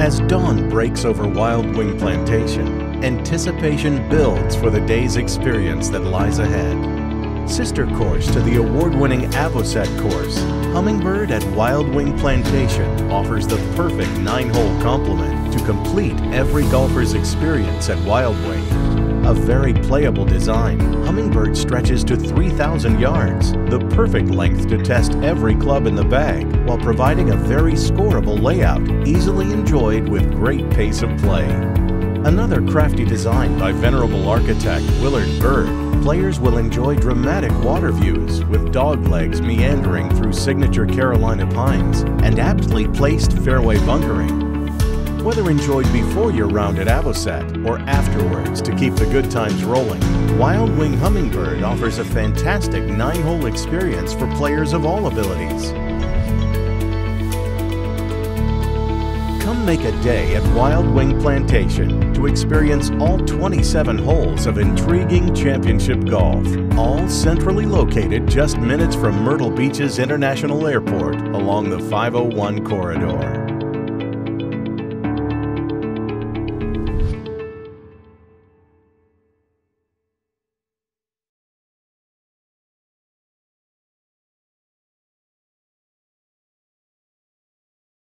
As dawn breaks over Wild Wing Plantation, anticipation builds for the day's experience that lies ahead. Sister course to the award-winning Avocet course, Hummingbird at Wild Wing Plantation offers the perfect nine-hole complement to complete every golfer's experience at Wild Wing. A very playable design, Hummingbird stretches to 3,000 yards, the perfect length to test every club in the bag, while providing a very scoreable layout, easily enjoyed with great pace of play. Another crafty design by venerable architect Willard Byrd, players will enjoy dramatic water views with dog legs meandering through signature Carolina pines and aptly placed fairway bunkering whether enjoyed before your round at Avocet or afterwards to keep the good times rolling, Wild Wing Hummingbird offers a fantastic nine-hole experience for players of all abilities. Come make a day at Wild Wing Plantation to experience all 27 holes of intriguing championship golf, all centrally located just minutes from Myrtle Beach's International Airport along the 501 corridor.